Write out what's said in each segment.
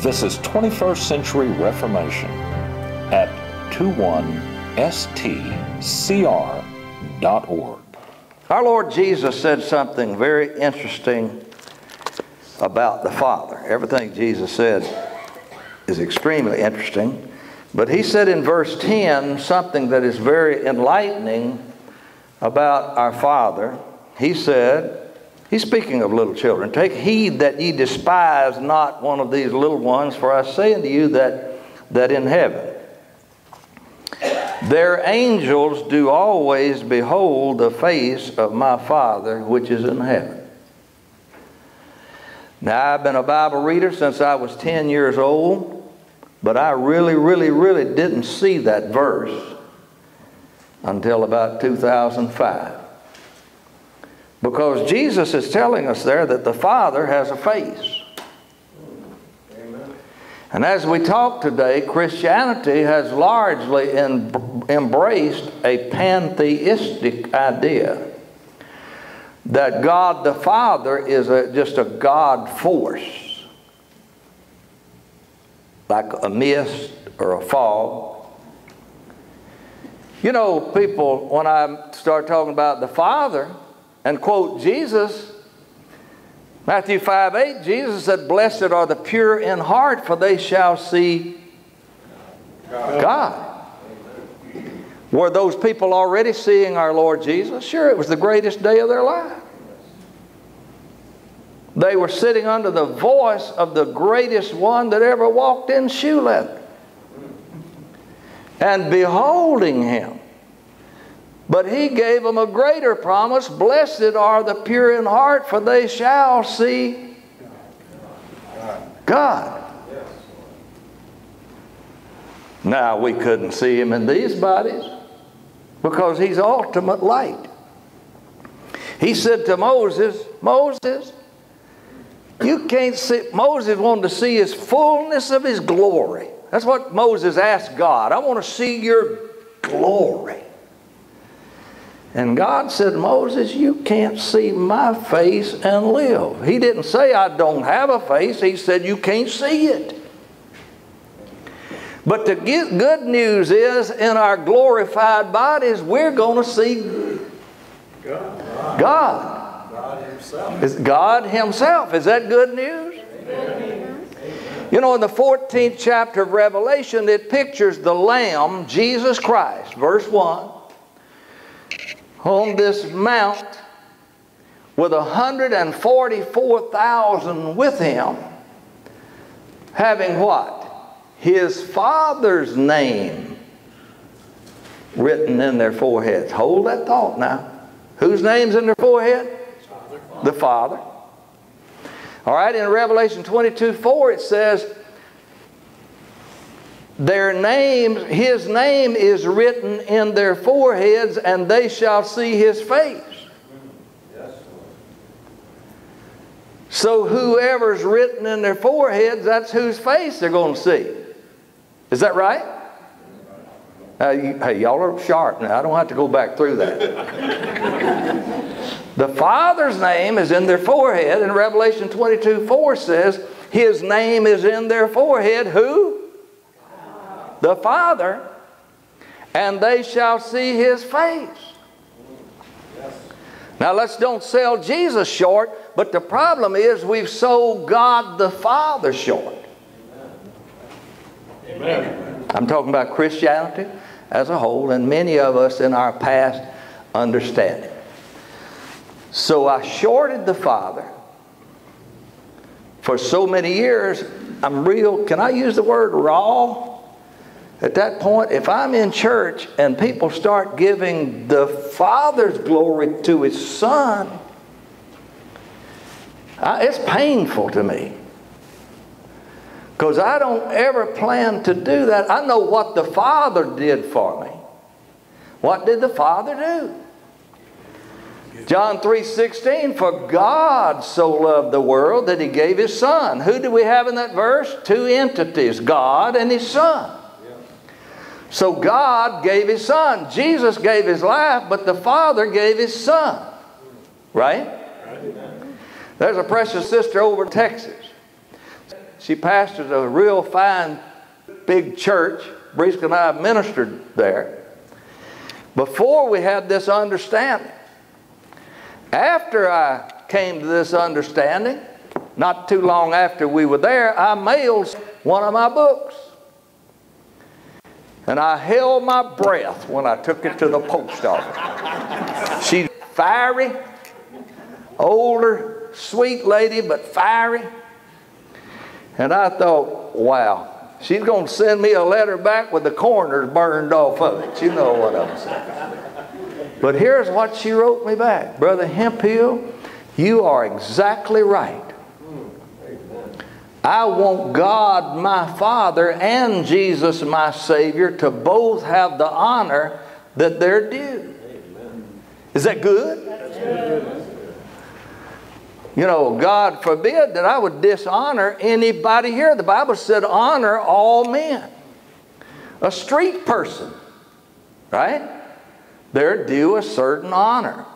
This is 21st Century Reformation at 21stcr.org. Our Lord Jesus said something very interesting about the Father. Everything Jesus said is extremely interesting. But he said in verse 10 something that is very enlightening about our Father. He said, He's speaking of little children. Take heed that ye despise not one of these little ones, for I say unto you that, that in heaven their angels do always behold the face of my Father which is in heaven. Now, I've been a Bible reader since I was 10 years old, but I really, really, really didn't see that verse until about 2005. Because Jesus is telling us there that the Father has a face. And as we talk today, Christianity has largely em- embraced a pantheistic idea that God the Father is a, just a God force, like a mist or a fog. You know, people, when I start talking about the Father and quote Jesus, Matthew 5 8, Jesus said, Blessed are the pure in heart, for they shall see God. God. Were those people already seeing our Lord Jesus? Sure, it was the greatest day of their life. They were sitting under the voice of the greatest one that ever walked in shoe leather and beholding him. But he gave them a greater promise Blessed are the pure in heart, for they shall see God. Now, we couldn't see him in these bodies because he's ultimate light. He said to Moses, Moses, you can't see. Moses wanted to see his fullness of his glory. That's what Moses asked God. I want to see your glory. And God said, Moses, you can't see my face and live. He didn't say, I don't have a face. He said, You can't see it. But the good news is, in our glorified bodies, we're going to see God. God. Himself. Is God Himself. Is that good news? Amen. You know, in the 14th chapter of Revelation, it pictures the Lamb, Jesus Christ, verse 1, on this mount with 144,000 with him, having what? His Father's name written in their foreheads. Hold that thought now. Whose name's in their forehead? The Father. All right, in Revelation 22 4, it says, their names, his name is written in their foreheads, and they shall see his face. So whoever's written in their foreheads, that's whose face they're going to see. Is that right? Uh, you, hey, y'all are sharp now. I don't have to go back through that. the Father's name is in their forehead, and Revelation 22 4 says, His name is in their forehead. Who? The Father, and they shall see His face. Now, let's don't sell Jesus short, but the problem is we've sold God the Father short. Amen. I'm talking about Christianity as a whole, and many of us in our past understand it. So I shorted the Father for so many years. I'm real, can I use the word raw? At that point, if I'm in church and people start giving the Father's glory to His Son, I, it's painful to me. Because I don't ever plan to do that. I know what the Father did for me. What did the Father do? John 3:16 for God so loved the world that he gave his son. Who do we have in that verse? Two entities, God and his son. So God gave his son. Jesus gave his life, but the Father gave his son. Right? There's a precious sister over in Texas she pastors a real fine big church. Breeska and I ministered there. Before we had this understanding. After I came to this understanding, not too long after we were there, I mailed one of my books. And I held my breath when I took it to the post office. She's fiery, older, sweet lady, but fiery. And I thought, wow, she's going to send me a letter back with the corners burned off of it. You know what I'm saying. But here's what she wrote me back Brother Hemphill, you are exactly right. I want God, my Father, and Jesus, my Savior, to both have the honor that they're due. Is that good? You know, God forbid that I would dishonor anybody here. The Bible said, honor all men. A street person, right? They're due a certain honor.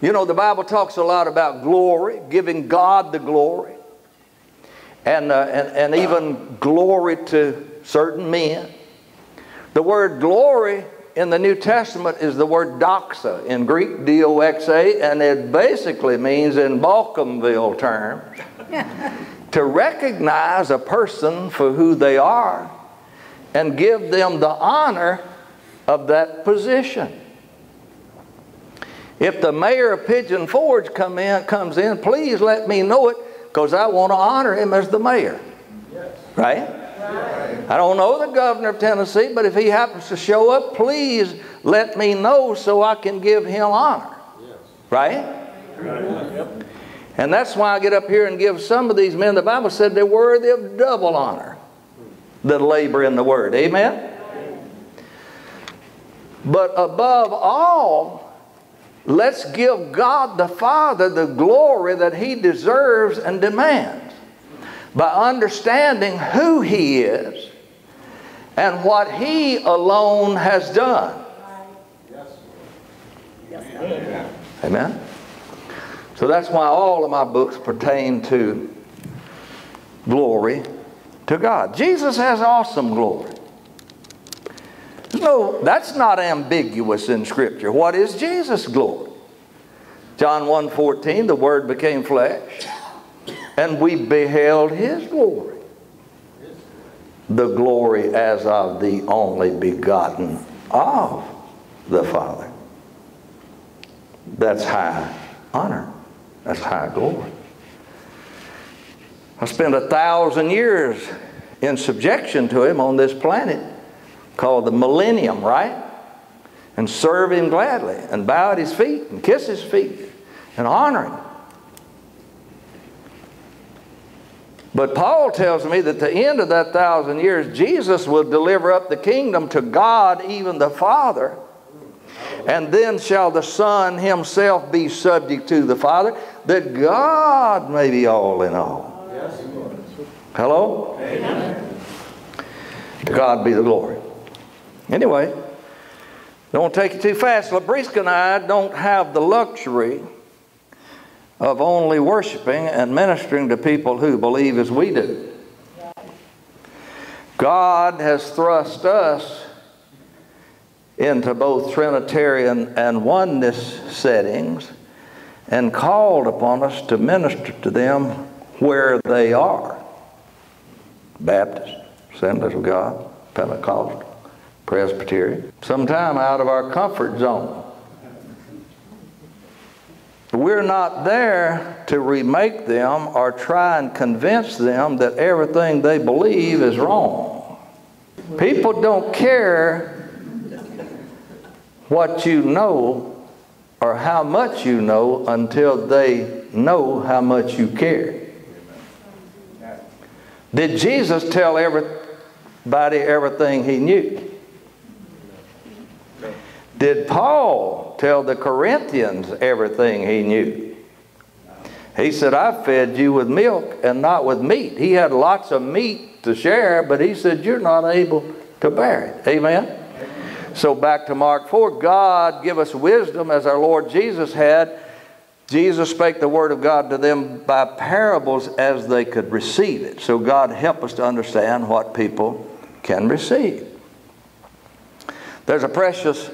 You know, the Bible talks a lot about glory, giving God the glory and, uh, and, and even glory to certain men. The word glory in the New Testament is the word doxa in Greek, D O X A, and it basically means, in Balcomville terms, to recognize a person for who they are and give them the honor of that position. If the mayor of Pigeon Forge come in, comes in, please let me know it because I want to honor him as the mayor. Yes. Right? I don't know the governor of Tennessee, but if he happens to show up, please let me know so I can give him honor. Yes. Right? right? And that's why I get up here and give some of these men, the Bible said they're worthy of double honor that labor in the word. Amen? But above all, Let's give God the Father the glory that He deserves and demands by understanding who He is and what He alone has done. Amen? So that's why all of my books pertain to glory to God. Jesus has awesome glory. No, that's not ambiguous in Scripture. What is Jesus' glory? John 1.14, the Word became flesh, and we beheld His glory. The glory as of the only begotten of the Father. That's high honor. That's high glory. I spent a thousand years in subjection to Him on this planet called the millennium, right? And serve him gladly and bow at his feet and kiss his feet and honor him. But Paul tells me that the end of that thousand years, Jesus will deliver up the kingdom to God, even the Father. And then shall the Son himself be subject to the Father, that God may be all in all. Hello? Amen. To God be the glory. Anyway, don't take it too fast. LaBreeska and I don't have the luxury of only worshiping and ministering to people who believe as we do. God has thrust us into both Trinitarian and oneness settings and called upon us to minister to them where they are. Baptist, Assemblies of God, Pentecostal, Presbyterian, sometime out of our comfort zone. We're not there to remake them or try and convince them that everything they believe is wrong. People don't care what you know or how much you know until they know how much you care. Did Jesus tell everybody everything he knew? Did Paul tell the Corinthians everything he knew? He said, I fed you with milk and not with meat. He had lots of meat to share, but he said, You're not able to bear it. Amen? So back to Mark 4 God give us wisdom as our Lord Jesus had Jesus spake the word of God to them by parables as they could receive it. So God help us to understand what people can receive. There's a precious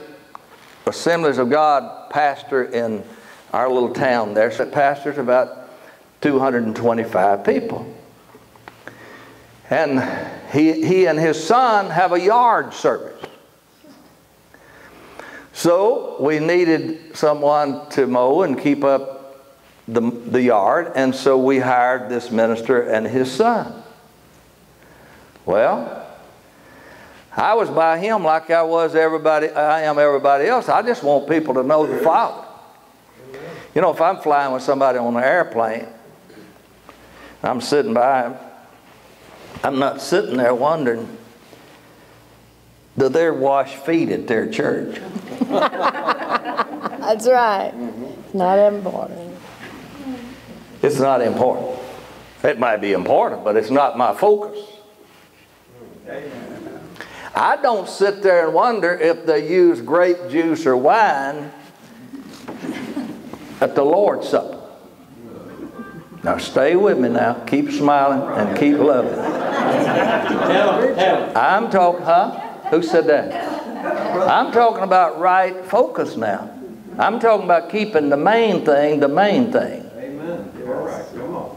Assemblies of God pastor in our little town there. So pastors about 225 people. And he, he and his son have a yard service. So we needed someone to mow and keep up the, the yard, and so we hired this minister and his son. Well, I was by him like I was everybody, I am everybody else. I just want people to know the Father. You know, if I'm flying with somebody on an airplane, I'm sitting by him, I'm not sitting there wondering, do they wash feet at their church? That's right. Not important. It's not important. It might be important, but it's not my focus. I don't sit there and wonder if they use grape juice or wine at the Lord's Supper. Now stay with me now. Keep smiling and keep loving. I'm talking, huh? Who said that? I'm talking about right focus now. I'm talking about keeping the main thing the main thing. Amen. All right, come on.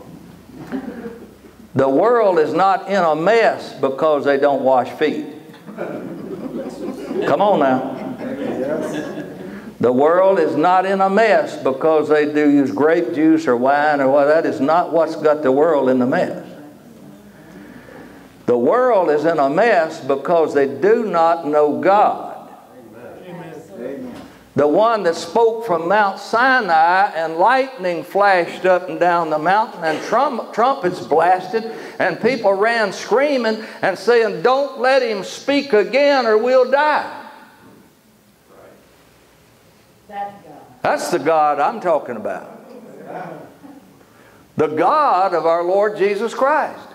The world is not in a mess because they don't wash feet. Come on now. The world is not in a mess because they do use grape juice or wine or what. That is not what's got the world in the mess. The world is in a mess because they do not know God. The one that spoke from Mount Sinai and lightning flashed up and down the mountain and trum- trumpets blasted and people ran screaming and saying, Don't let him speak again or we'll die. That's the God I'm talking about. The God of our Lord Jesus Christ.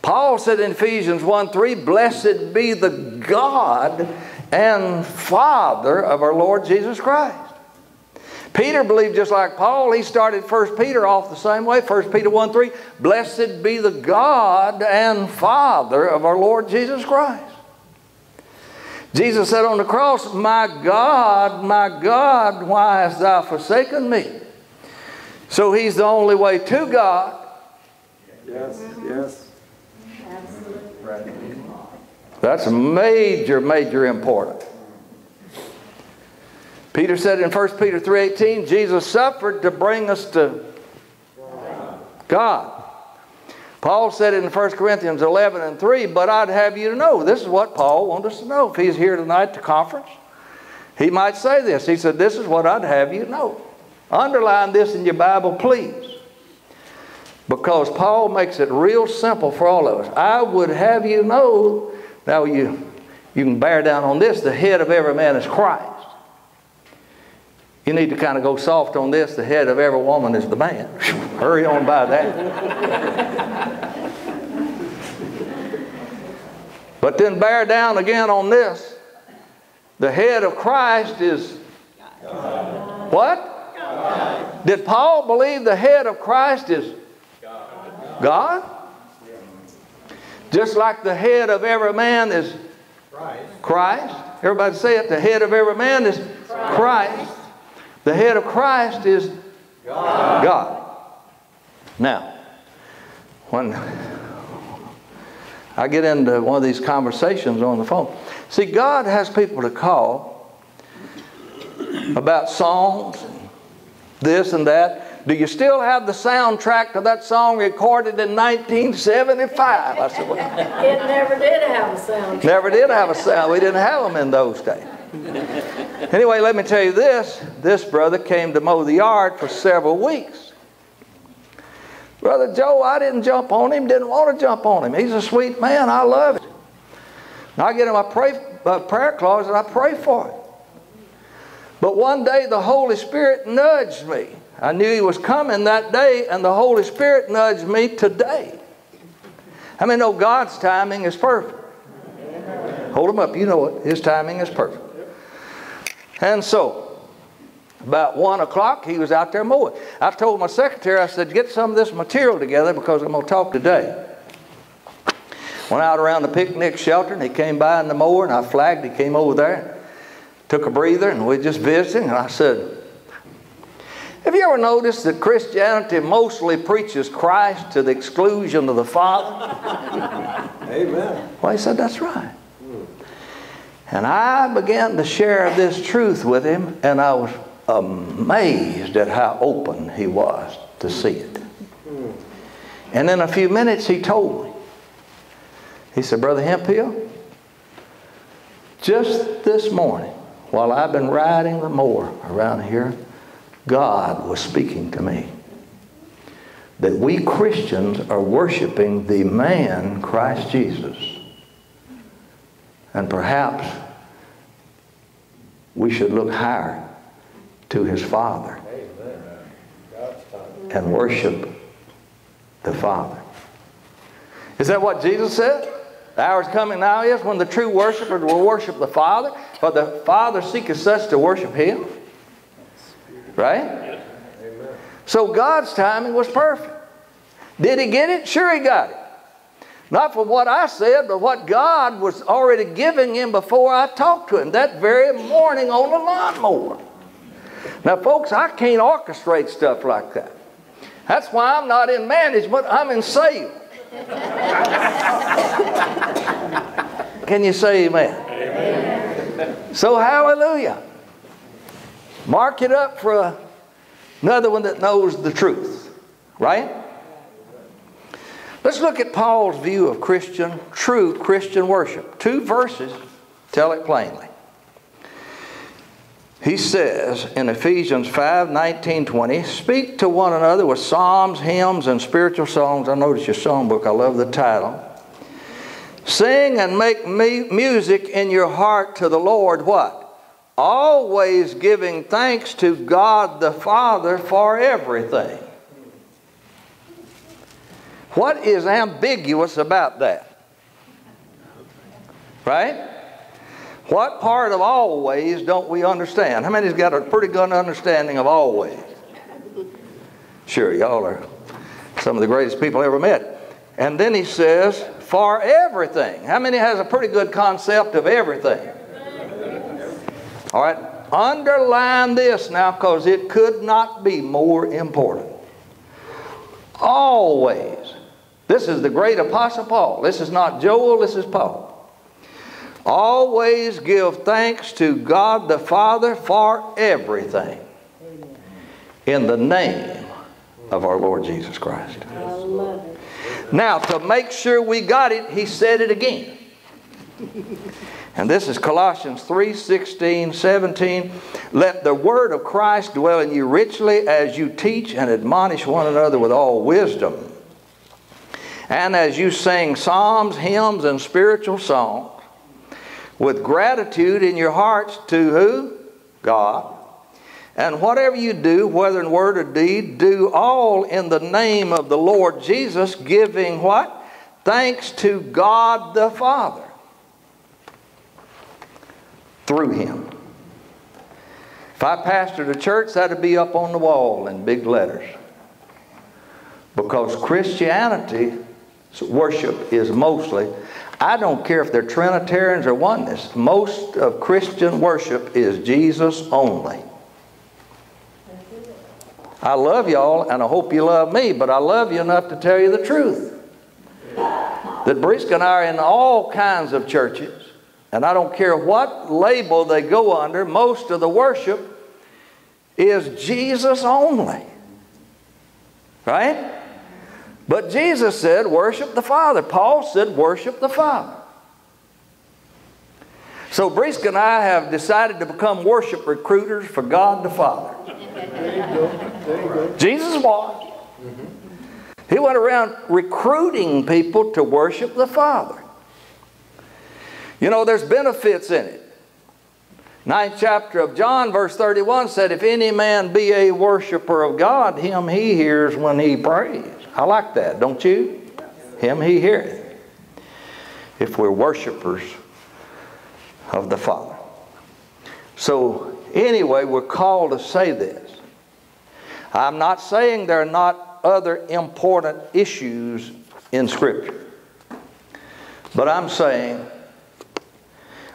Paul said in Ephesians 1 3, Blessed be the God and Father of our Lord Jesus Christ. Peter believed just like Paul. He started 1 Peter off the same way. 1 Peter 1 3, Blessed be the God and Father of our Lord Jesus Christ. Jesus said on the cross, My God, my God, why hast thou forsaken me? So he's the only way to God. Yes, yes. Right. That's major, major important. Peter said in 1 Peter 3.18, Jesus suffered to bring us to God. Paul said in 1 Corinthians 11 and 3, but I'd have you to know. This is what Paul wanted us to know. If he's here tonight at the conference, he might say this. He said, This is what I'd have you to know. Underline this in your Bible, please. Because Paul makes it real simple for all of us. I would have you know, now you, you can bear down on this, the head of every man is Christ. You need to kind of go soft on this. The head of every woman is the man. Hurry on by that. but then bear down again on this. The head of Christ is God. what? God. Did Paul believe the head of Christ is God? God? Just like the head of every man is Christ. Christ. Everybody say it. The head of every man is Christ. Christ. The head of Christ is God. God. Now, when I get into one of these conversations on the phone, see, God has people to call about songs, and this and that. Do you still have the soundtrack to that song recorded in 1975? I said, well, It never did have a soundtrack. Never did have a sound. We didn't have them in those days. anyway, let me tell you this. This brother came to mow the yard for several weeks. Brother Joe, I didn't jump on him, didn't want to jump on him. He's a sweet man. I love him. I get in my pray, uh, prayer closet and I pray for him. But one day the Holy Spirit nudged me. I knew he was coming that day, and the Holy Spirit nudged me today. How many know God's timing is perfect? Hold him up, you know it. His timing is perfect. And so, About 1 o'clock, he was out there mowing. I told my secretary, I said, get some of this material together because I'm going to talk today. Went out around the picnic shelter and he came by in the mower and I flagged. He came over there, took a breather, and we just visiting. And I said, Have you ever noticed that Christianity mostly preaches Christ to the exclusion of the Father? Amen. Well, he said, That's right. And I began to share this truth with him, and I was amazed at how open he was to see it. And in a few minutes, he told me. He said, Brother Hemphill, just this morning, while I've been riding the mower around here, God was speaking to me that we Christians are worshiping the man Christ Jesus. And perhaps we should look higher to his Father and worship the Father. Is that what Jesus said? The hour is coming now is when the true worshipers will worship the Father, for the Father seeketh such to worship him. Right? So God's timing was perfect. Did he get it? Sure, he got it. Not for what I said, but what God was already giving him before I talked to him that very morning on the lawnmower. Now, folks, I can't orchestrate stuff like that. That's why I'm not in management, I'm in sales. Can you say amen? amen? So, hallelujah. Mark it up for a, another one that knows the truth, right? Let's look at Paul's view of Christian, true Christian worship. Two verses tell it plainly. He says in Ephesians 5 19, 20, speak to one another with psalms, hymns, and spiritual songs. I notice your songbook, I love the title. Sing and make me music in your heart to the Lord, what? Always giving thanks to God the Father for everything. What is ambiguous about that? Right? What part of always don't we understand? How many's got a pretty good understanding of always? Sure, y'all are some of the greatest people I ever met. And then he says, for everything. How many has a pretty good concept of everything? All right, underline this now because it could not be more important. Always this is the great Apostle Paul. This is not Joel, this is Paul. Always give thanks to God the Father for everything in the name of our Lord Jesus Christ. Now, to make sure we got it, he said it again. And this is Colossians 3 16, 17. Let the word of Christ dwell in you richly as you teach and admonish one another with all wisdom and as you sing psalms, hymns, and spiritual songs with gratitude in your hearts to who? God. And whatever you do, whether in word or deed, do all in the name of the Lord Jesus, giving what? Thanks to God the Father through Him. If I pastored a church, that'd be up on the wall in big letters. Because Christianity worship is mostly, I don't care if they're Trinitarians or oneness, most of Christian worship is Jesus only. I love y'all and I hope you love me, but I love you enough to tell you the truth. That Breeska and I are in all kinds of churches, and I don't care what label they go under, most of the worship is Jesus only. Right? But Jesus said, worship the Father. Paul said, worship the Father. So Breeska and I have decided to become worship recruiters for God the Father. Jesus walked. He went around recruiting people to worship the Father. You know, there's benefits in it. Ninth chapter of John, verse 31 said, If any man be a worshiper of God, him he hears when he prays. I like that, don't you? Him he heareth. If we're worshipers of the Father. So Anyway, we're called to say this. I'm not saying there are not other important issues in Scripture, but I'm saying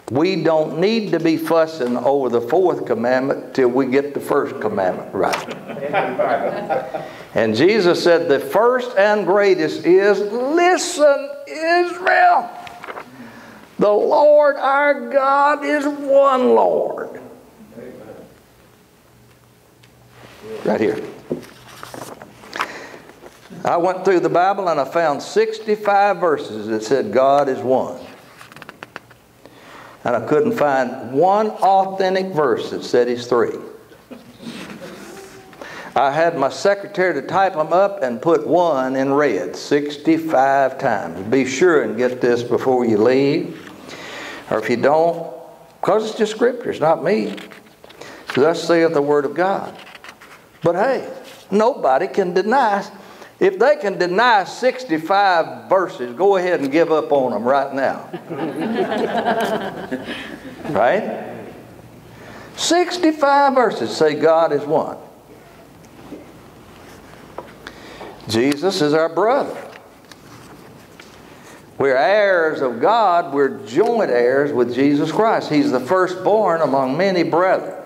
we don't need to be fussing over the fourth commandment till we get the first commandment right. and Jesus said, The first and greatest is listen, Israel. The Lord our God is one Lord. Right here. I went through the Bible and I found 65 verses that said God is one and I couldn't find one authentic verse that said he's three. I had my secretary to type them up and put one in red 65 times. Be sure and get this before you leave. Or if you don't, because it's just scripture, it's not me. Thus saith the Word of God. But hey, nobody can deny if they can deny 65 verses, go ahead and give up on them right now. right? 65 verses say God is one. Jesus is our brother. We're heirs of God, we're joint heirs with Jesus Christ. He's the firstborn among many brethren.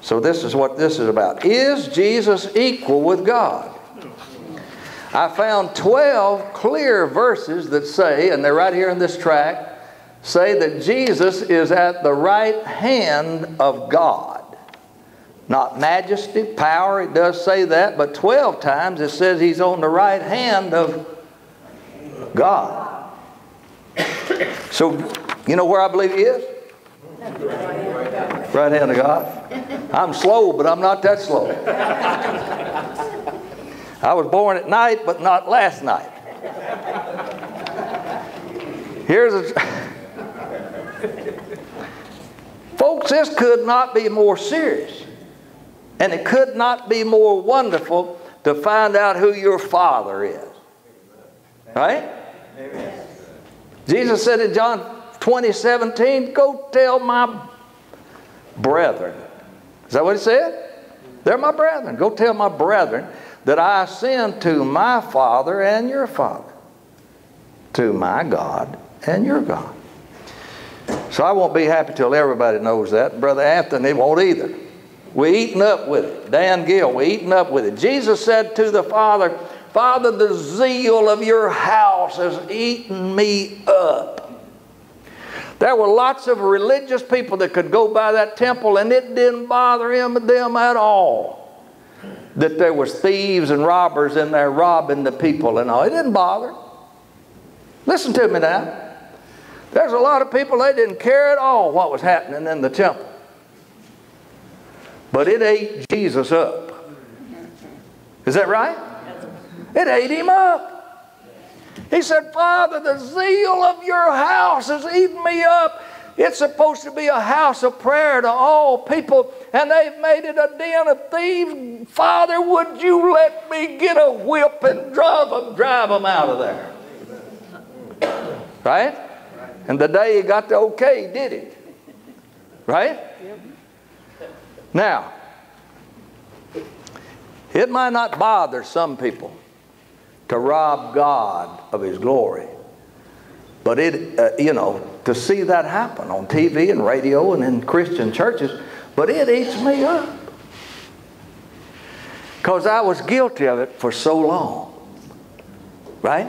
So, this is what this is about. Is Jesus equal with God? I found 12 clear verses that say, and they're right here in this tract, say that Jesus is at the right hand of God. Not majesty, power, it does say that, but 12 times it says he's on the right hand of God. So, you know where I believe he is? Right hand of God. I'm slow, but I'm not that slow. I was born at night, but not last night. Here's a. Folks, this could not be more serious. And it could not be more wonderful to find out who your Father is. Right? Jesus said in John 20, 17, go tell my brethren. Is that what he said? They're my brethren. Go tell my brethren that I send to my Father and your Father, to my God and your God. So I won't be happy till everybody knows that. Brother Anthony won't either. We're eating up with it. Dan Gill, we're eating up with it. Jesus said to the Father, Father, the zeal of your house has eaten me up. There were lots of religious people that could go by that temple and it didn't bother him them at all that there was thieves and robbers in there robbing the people and all. It didn't bother. Listen to me now. There's a lot of people, they didn't care at all what was happening in the temple. But it ate Jesus up. Is that right? It ate him up. He said, Father, the zeal of your house has eaten me up. It's supposed to be a house of prayer to all people, and they've made it a den of thieves. Father, would you let me get a whip and drive them, drive them out of there? Right? And the day he got the okay, he did it. Right? Now, it might not bother some people to rob God of his glory. But it, uh, you know, to see that happen on TV and radio and in Christian churches, but it eats me up. Because I was guilty of it for so long. Right?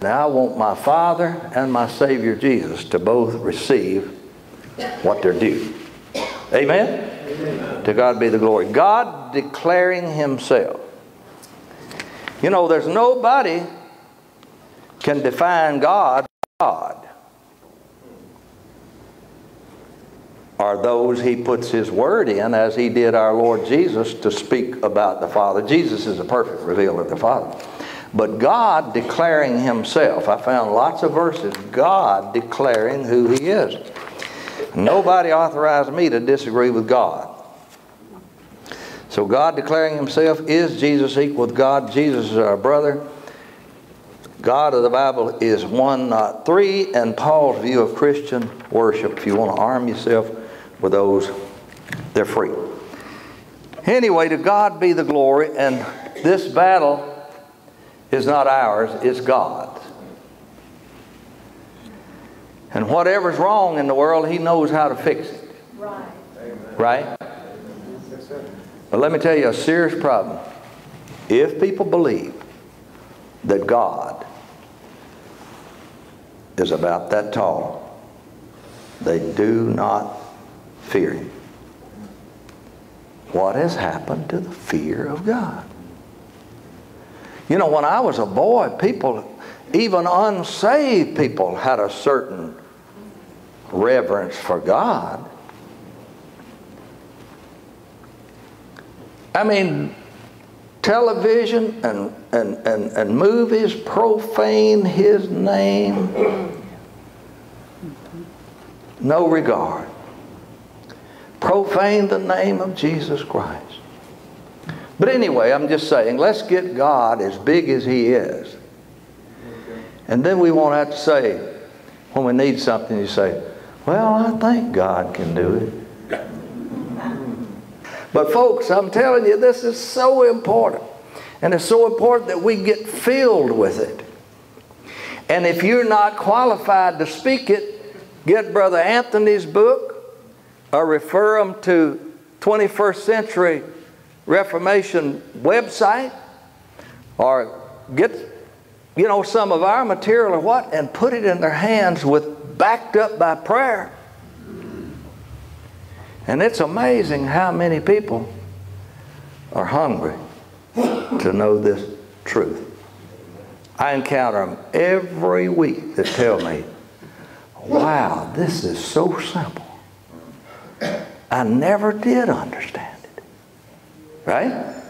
Now I want my Father and my Savior Jesus to both receive what they're due. Amen? Amen? To God be the glory. God declaring Himself you know, there's nobody can define God God. Are those he puts his word in, as he did our Lord Jesus, to speak about the Father. Jesus is a perfect revealer of the Father. But God declaring himself, I found lots of verses, God declaring who he is. Nobody authorized me to disagree with God. So God declaring himself, is Jesus equal with God? Jesus is our brother. God of the Bible is one, not three, and Paul's view of Christian worship, if you want to arm yourself with those, they're free. Anyway, to God be the glory, and this battle is not ours, it's God's. And whatever's wrong in the world, He knows how to fix it. Right. Right? But let me tell you a serious problem. If people believe that God is about that tall, they do not fear Him. What has happened to the fear of God? You know, when I was a boy, people, even unsaved people, had a certain reverence for God. I mean, television and, and, and, and movies profane his name. No regard. Profane the name of Jesus Christ. But anyway, I'm just saying, let's get God as big as He is. And then we won't have to say, when we need something, you say, Well, I think God can do it. But, folks, I'm telling you, this is so important. And it's so important that we get filled with it. And if you're not qualified to speak it, get Brother Anthony's book or refer them to 21st Century Reformation website or get you know some of our material or what and put it in their hands with backed up by prayer and it's amazing how many people are hungry to know this truth. I encounter them every week that tell me, wow, this is so simple. I never did understand it. Right?